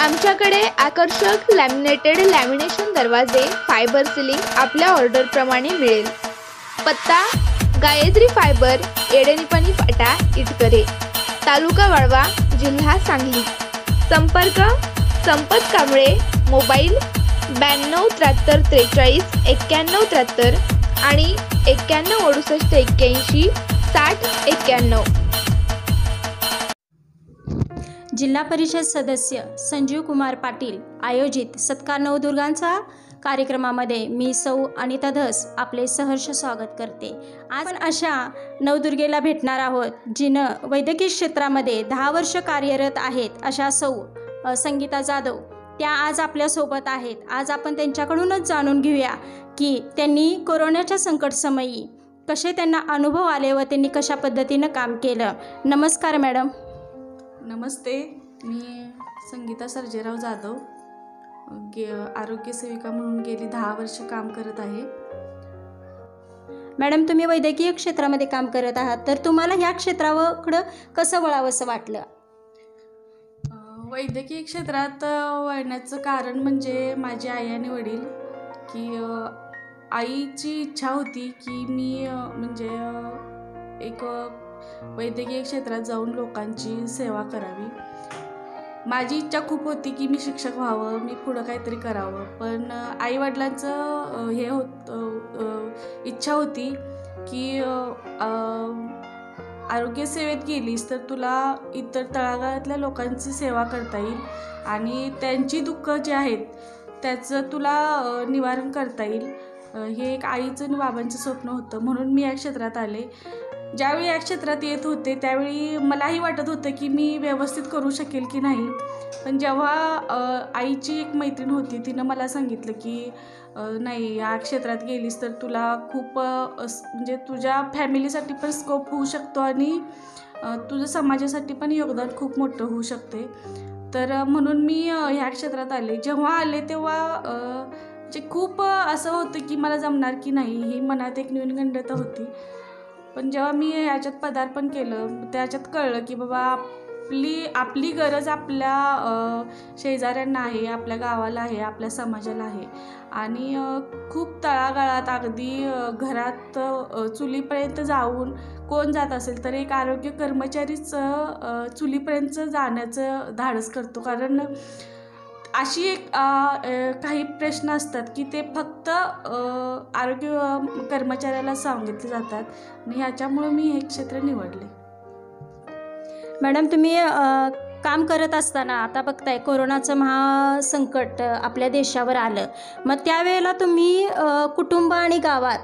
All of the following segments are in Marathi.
आमच्याकडे आकर्षक लॅमिनेटेड लॅमिनेशन दरवाजे फायबर सिलिंग आपल्या ऑर्डरप्रमाणे मिळेल. पत्ता गायत्री फायबर एडणीपणी फाटा इटकरे. तालुका वाळवा जिल्हा सांगली. संपर्क संपत कांबळे मोबाईल ब्याण्णव त्र्याहत्तर त्रेचाळीस एक्क्याण्णव त्र्याहत्तर आणि एक्क्याण्णव अडुसष्ट एक्क्याऐंशी साठ एक्क्याण्णव. जिल्हा परिषद सदस्य संजीव कुमार पाटील आयोजित सत्कार नवदुर्गांचा कार्यक्रमामध्ये मी सौ अनिता धस आपले सहर्ष स्वागत करते. आज आपण अशा नवदुर्गेला भेटणार आहोत जिनं वैद्यकीय क्षेत्रामध्ये दहा वर्ष कार्यरत आहेत अशा सौ संगीता जाधव. त्या आज आपल्यासोबत आहेत. आज आपण त्यांच्याकडूनच जाणून घेऊया की त्यांनी कोरोनाच्या संकटसमयी कसे त्यांना अनुभव आले व त्यांनी कशा पद्धतीनं काम केलं. नमस्कार मॅडम. नमस्ते मी संगीता सर्जेराव जाधव गे आरोग्य सेविका म्हणून गेली दहा वर्ष काम करत आहे. मॅडम तुम्ही वैद्यकीय क्षेत्रामध्ये काम करत आहात तर तुम्हाला ह्या क्षेत्राकडं कसं वळावंसं वाटलं? वैद्यकीय क्षेत्रात वळण्याचं कारण म्हणजे माझी आई आणि वडील की आईची इच्छा होती की मी म्हणजे एक वैद्यकीय क्षेत्रात जाऊन लोकांची सेवा करावी. माझी इच्छा खूप होती की मी शिक्षक व्हावं मी पुढं काहीतरी करावं. पण आईवडिलांचं हे होत इच्छा होती की आरोग्यसेवेत गेलीस तर तुला इतर तळागाळातल्या लोकांची सेवा करता येईल आणि त्यांची दुःख जी आहेत त्याचं तुला निवारण करता येईल. हे एक आईचं आणि बाबांचं स्वप्न होतं. म्हणून मी या क्षेत्रात आले. ज्यावेळी या क्षेत्रात येत होते त्यावेळी मलाही वाटत होतं की मी व्यवस्थित करू शकेल की नाही. पण जेव्हा आईची एक मैत्रीण होती तिनं मला सांगितलं की नाही या क्षेत्रात गेलीस तर तुला खूप म्हणजे तुझ्या फॅमिलीसाठी पण स्कोप होऊ शकतो आणि तुझं समाजासाठी पण योगदान खूप मोठं होऊ शकते. तर म्हणून मी ह्या क्षेत्रात आले. जेव्हा आले तेव्हा जे म्हणजे खूप असं होतं की मला जमणार की नाही ही मनात एक न्यूनगंडता होती. पण जेव्हा मी याच्यात पदार्पण केलं त्याच्यात कळलं की बाबा आपली आपली गरज आपल्या शेजाऱ्यांना आहे आपल्या गावाला आहे आपल्या समाजाला आहे. आणि खूप तळागाळात अगदी घरात चुलीपर्यंत जाऊन कोण जात असेल तर एक आरोग्य कर्मचारीच चुलीपर्यंत जाण्याचं धाडस करतो. कारण अशी एक काही प्रश्न असतात की ते फक्त आरोग्य कर्मचाऱ्याला सांगितले जातात. आणि ह्याच्यामुळं मी हे क्षेत्र निवडले. मॅडम तुम्ही काम करत असताना आता बघताय कोरोनाचं महासंकट आपल्या देशावर आलं. मग त्यावेळेला तुम्ही कुटुंब आणि गावात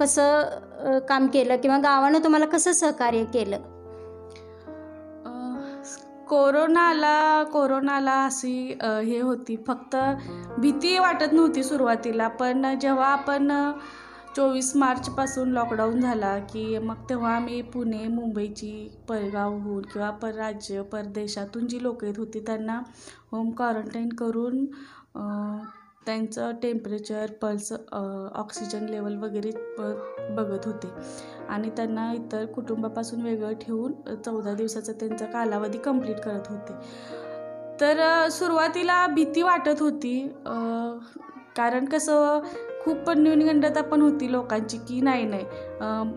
कसं काम केलं? किंवा गावानं तुम्हाला कसं सहकार्य केलं? कोरोनाला कोरोनाला अशी हे होती. फक्त भीती वाटत नव्हती सुरुवातीला पण जेव्हा आपण चोवीस मार्चपासून लॉकडाऊन झाला की मग तेव्हा आम्ही पुणे मुंबईची परगावहून किंवा परराज्य परदेशातून जी लोकं येत होती त्यांना होम क्वारंटाईन करून त्यांचं टेम्परेचर पल्स ऑक्सिजन लेवल वगैरे बघत होते. आणि त्यांना इतर कुटुंबापासून वेगळं ठेवून चौदा दिवसाचा त्यांचा कालावधी कंप्लीट करत होते. तर सुरुवातीला भीती वाटत होती कारण कसं खूप न्यूनगंडता पण होती लोकांची की नाही नाही.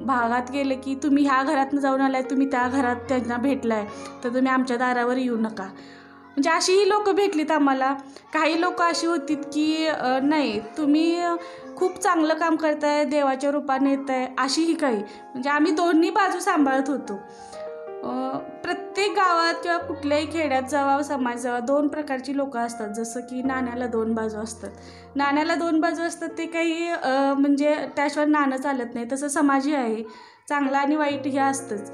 भागात गेले की तुम्ही ह्या घरातनं जाऊन आलाय तुम्ही त्या घरात त्यांना भेटलाय तर तुम्ही आमच्या दारावर येऊ नका. म्हणजे अशीही लोकं भेटलीत आम्हाला. काही लोक अशी होतीत की नाही तुम्ही खूप चांगलं काम करताय देवाच्या रूपाने येत आहे अशीही काही. म्हणजे आम्ही दोन्ही बाजू सांभाळत होतो. प्रत्येक गावात किंवा कुठल्याही खेड्यात जावा समाज जावा दोन प्रकारची लोकं असतात. जसं की नाण्याला दोन बाजू असतात. नाण्याला दोन बाजू असतात ते काही म्हणजे त्याशिवाय नाणं चालत नाही. तसं समाजही आहे. चांगलं आणि वाईट हे असतंच.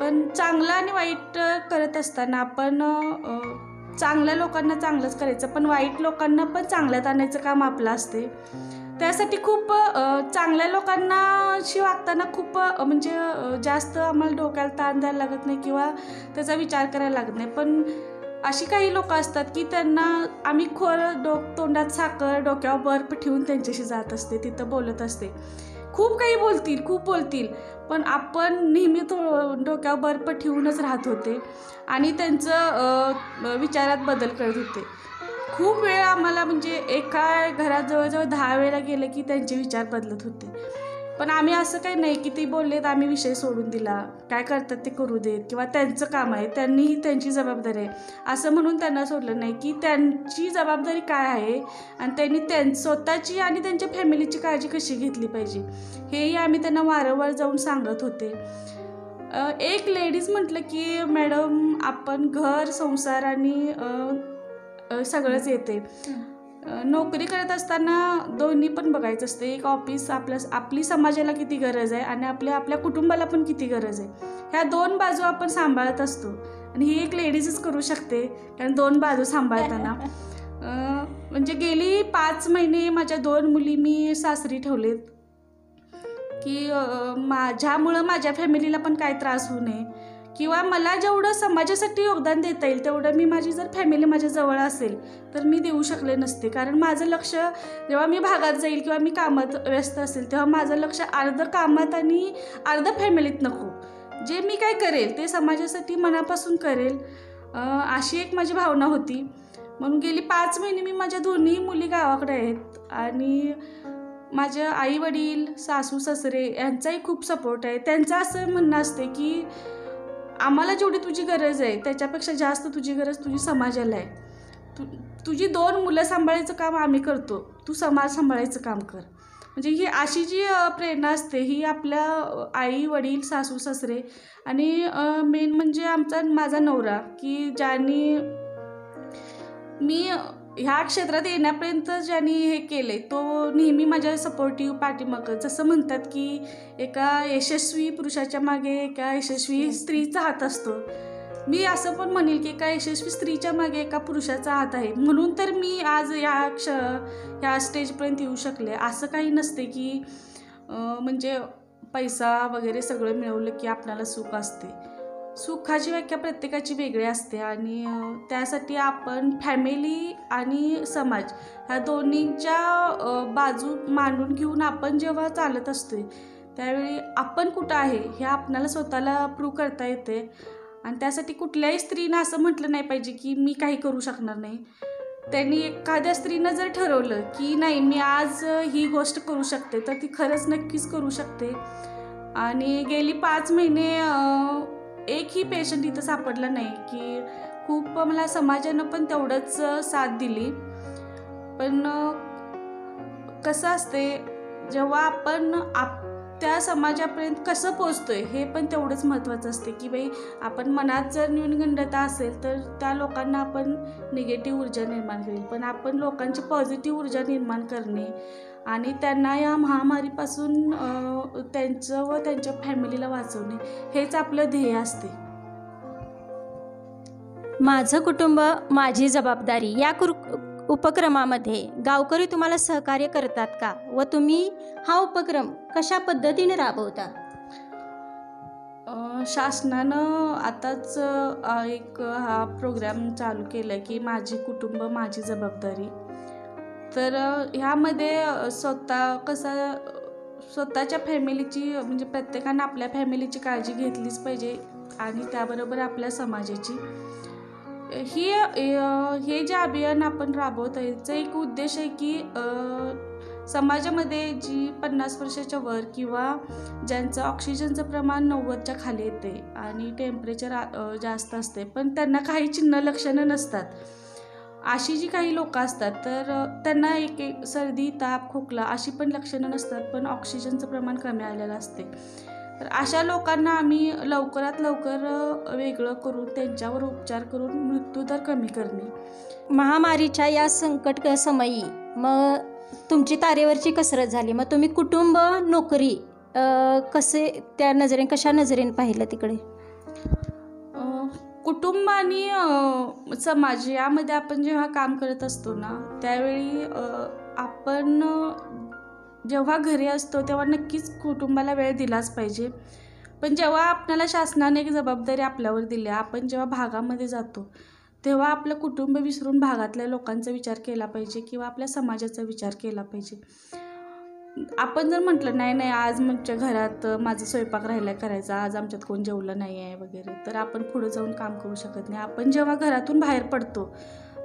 पण चांगलं आणि वाईट करत असताना आपण चांगल्या लोकांना चांगलंच करायचं पण वाईट लोकांना पण चांगल्यात आणायचं काम आपलं असते. त्यासाठी खूप चांगल्या लोकांनाशी वागताना खूप म्हणजे जास्त आम्हाला डोक्याला ताण द्यायला लागत नाही किंवा त्याचा विचार करायला लागत नाही. पण अशी काही लोक असतात की त्यांना आम्ही खोर डोक तोंडात साखर डोक्यावर बर्फ ठेवून त्यांच्याशी जात असते तिथं बोलत असते. खूप काही बोलतील खूप बोलतील. पण आपण नेहमी तो डोक्यावर बर्फ ठेवूनच राहत होते. आणि त्यांचं विचारात बदल करत होते. खूप वेळ आम्हाला म्हणजे एका घरात जवळजवळ दहा वेळेला गेलं की त्यांचे विचार बदलत होते. पण आम्ही असं काही नाही की ते बोलले तर आम्ही विषय सोडून दिला. काय करतात ते करू देत. किंवा त्यांचं काम आहे त्यांनीही त्यांची जबाबदारी आहे. असं म्हणून त्यांना सोडलं नाही की त्यांची जबाबदारी काय आहे आणि त्यांनी त्यां स्वतःची आणि त्यांच्या फॅमिलीची काळजी कशी घेतली पाहिजे हेही आम्ही त्यांना वारंवार जाऊन सांगत होते. एक लेडीज म्हटलं की मॅडम आपण घर संसार आणि सगळंच येते. नोकरी करत असताना दोन्ही पण बघायचं असते. एक ऑफिस आपल्या आपली समाजाला किती गरज आहे आणि आपल्या आपल्या कुटुंबाला पण किती गरज आहे. ह्या दोन बाजू आपण सांभाळत असतो. आणि ही एक लेडीजच करू शकते. कारण दोन बाजू सांभाळताना. म्हणजे गेली पाच महिने माझ्या दोन मुली मी सासरी ठेवलेत. की माझ्यामुळं माझ्या फॅमिलीला पण काय त्रास होऊ नये. किंवा मला जेवढं समाजासाठी योगदान देता येईल तेवढं मी माझी जर फॅमिली माझ्या जवळ असेल तर मी देऊ शकले नसते. कारण माझं लक्ष जेव्हा मी भागात जाईल किंवा मी कामात व्यस्त असेल तेव्हा माझं लक्ष अर्धं कामात आणि अर्ध फॅमिलीत नको. जे मी काय करेल ते समाजासाठी मनापासून करेल अशी एक माझी भावना होती. म्हणून गेली पाच महिने मी माझ्या दोन्ही मुली गावाकडे आहेत आणि माझ्या आई वडील सासू सासरे यांचाही खूप सपोर्ट आहे. त्यांचं असं म्हणणं असते की आम्हाला जेवढी तुझी गरज आहे त्याच्यापेक्षा जास्त तुझी गरज तुझी समाजाला आहे. तु तुझी दोन मुलं सांभाळायचं काम आम्ही करतो. तू समाज सांभाळायचं काम कर. म्हणजे ही अशी जी प्रेरणा असते ही आपल्या आई वडील सासू सासरे आणि मेन म्हणजे आमचा माझा नवरा की ज्यांनी मी ह्या क्षेत्रात येण्यापर्यंत ज्यांनी हे केले तो नेहमी माझ्या सपोर्टिव्ह पाठीमागं. जसं म्हणतात की एका यशस्वी पुरुषाच्या मागे एका यशस्वी स्त्रीचा हात असतो. मी असं पण म्हणेल की एका यशस्वी स्त्रीच्या मागे एका पुरुषाचा हात आहे. म्हणून तर मी आज या क्ष ह्या स्टेजपर्यंत येऊ शकले. असं काही नसते की म्हणजे पैसा वगैरे सगळं मिळवलं की आपल्याला सुख असते. सुखाची व्याख्या प्रत्येकाची वेगळी असते आणि त्यासाठी आपण फॅमिली आणि समाज ह्या दोन्हीच्या बाजू मांडून घेऊन आपण जेव्हा चालत असतो त्यावेळी आपण कुठं आहे हे आपणाला स्वतःला प्रूव्ह करता येते. आणि त्यासाठी कुठल्याही स्त्रीनं असं म्हटलं नाही पाहिजे की मी काही करू शकणार नाही. त्यांनी एखाद्या स्त्रीनं जर ठरवलं की नाही मी आज ही गोष्ट करू शकते तर ती खरंच नक्कीच करू शकते. आणि गेली पाच महिने एकही पेशंट इथं सापडला नाही की खूप मला समाजानं पण तेवढंच साथ दिली. पण कसं असते जेव्हा आपण आप त्या समाजापर्यंत कसं पोचतोय हे पण तेवढंच महत्त्वाचं असते की बाई आपण मनात जर न्यूनगंडता असेल तर त्या लोकांना आपण निगेटिव्ह ऊर्जा निर्माण होईल. पण आपण लोकांची पॉझिटिव्ह ऊर्जा निर्माण करणे आणि त्यांना या महामारीपासून त्यांचं व त्यांच्या फॅमिलीला वाचवणे हेच आपलं ध्येय असते. माझं कुटुंब माझी जबाबदारी या कुर उपक्रमामध्ये गावकरी तुम्हाला सहकार्य करतात का? व तुम्ही हा उपक्रम कशा पद्धतीने राबवता? शासनानं आताच एक हा प्रोग्राम चालू केला की माझी कुटुंब माझी जबाबदारी तर ह्यामध्ये स्वतः कसं स्वतःच्या फॅमिलीची म्हणजे प्रत्येकानं आपल्या फॅमिलीची काळजी घेतलीच पाहिजे आणि त्याबरोबर आपल्या समाजाची. ही हे जे अभियान आपण राबवत आहे याचा एक उद्देश आहे की समाजामध्ये जी पन्नास वर्षाच्या वर किंवा ज्यांचं ऑक्सिजनचं प्रमाण नव्वदच्या खाली येते आणि टेम्परेचर जास्त असते पण त्यांना काही चिन्ह लक्षणं नसतात. अशी जी काही लोकं असतात तर त्यांना एक एक सर्दी ताप खोकला अशी पण लक्षणं नसतात पण ऑक्सिजनचं प्रमाण कमी आलेलं असते. तर अशा लोकांना आम्ही लवकरात लवकर वेगळं करून त्यांच्यावर उपचार करून मृत्यूदर कमी करणे. महामारीच्या या संकट समयी मग तुमची तारेवरची कसरत झाली. मग तुम्ही कुटुंब नोकरी कसे त्या नजरेने कशा नजरेने पाहिलं तिकडे? कुटुंब आणि समाज यामध्ये आपण जेव्हा काम करत असतो ना त्यावेळी आपण जेव्हा घरी असतो तेव्हा नक्कीच कुटुंबाला वेळ दिलाच पाहिजे. पण जेव्हा आपल्याला शासनाने एक जबाबदारी आपल्यावर दिली आहे, आपण जेव्हा भागामध्ये जातो तेव्हा आपलं कुटुंब विसरून भागातल्या लोकांचा विचार केला पाहिजे किंवा आपल्या समाजाचा विचार केला पाहिजे. आपण जर म्हटलं नाही नाही आज आमच्या घरात माझा स्वयंपाक राहिला करायचा आज आमच्यात कोण जेवलं नाही आहे वगैरे तर आपण पुढं जाऊन काम करू शकत नाही. आपण जेव्हा घरातून बाहेर पडतो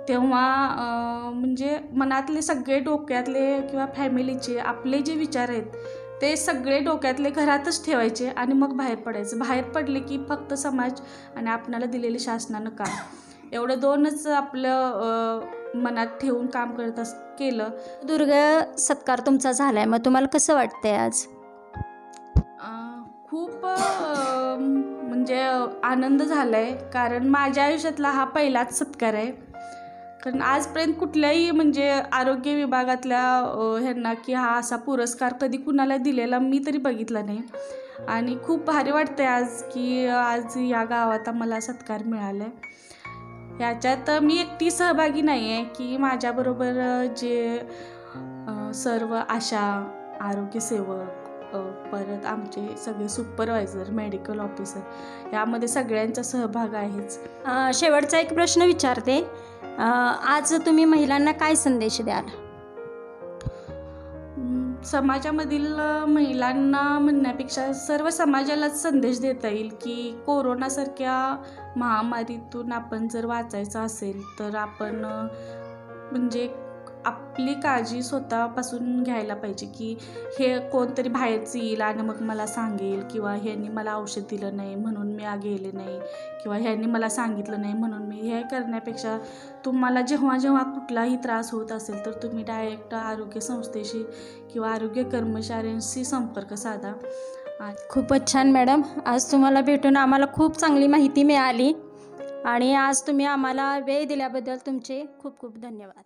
तेव्हा म्हणजे मनातले सगळे डोक्यातले किंवा फॅमिलीचे आपले जे विचार आहेत ते सगळे डोक्यातले घरातच ठेवायचे आणि मग बाहेर पडायचं. बाहेर पडले की फक्त समाज आणि आपणाला दिलेले शासनानं काम. एवढं दोनच आपलं मनात ठेवून काम करत अस केलं. दुर्ग सत्कार तुमचा झालाय. मग तुम्हाला कसं वाटतंय आज? खूप म्हणजे आनंद झाला आहे कारण माझ्या आयुष्यातला हा पहिलाच सत्कार आहे. कारण आजपर्यंत कुठल्याही म्हणजे आरोग्य विभागातल्या ह्यांना की हा असा पुरस्कार कधी कुणाला दिलेला मी तरी बघितला नाही. आणि खूप भारी वाटते आज की आज या गावात आम्हाला सत्कार मिळाला आहे ह्याच्यात मी एकटी सहभागी नाही आहे की माझ्याबरोबर जे सर्व आशा आरोग्यसेवक परत आमचे सगळे सुपरवायझर मेडिकल ऑफिसर यामध्ये सगळ्यांचा सहभाग आहेच. शेवटचा एक प्रश्न विचारते. आज तुम्ही महिलांना काय संदेश द्याल? समाजामधील महिलांना म्हणण्यापेक्षा सर्व समाजालाच संदेश देता येईल की कोरोनासारख्या महामारीतून आपण जर वाचायचं असेल तर आपण म्हणजे आपली काळजी स्वतःपासून घ्यायला पाहिजे की हे कोणतरी बाहेरचं येईल आणि मग मला सांगेल किंवा ह्यांनी मला औषध दिलं नाही म्हणून मी आ गेले नाही किंवा ह्यांनी मला सांगितलं नाही म्हणून मी हे करण्यापेक्षा तुम्हाला जेव्हा जेव्हा कुठलाही त्रास होत असेल तर तुम्ही डायरेक्ट आरोग्य संस्थेशी किंवा आरोग्य कर्मचाऱ्यांशी संपर्क साधा. खूपच छान मॅडम. आज तुम्हाला भेटून आम्हाला खूप चांगली माहिती मिळाली. आणि आज तुम्ही आम्हाला वेळ दिल्याबद्दल तुमचे खूप खूप धन्यवाद.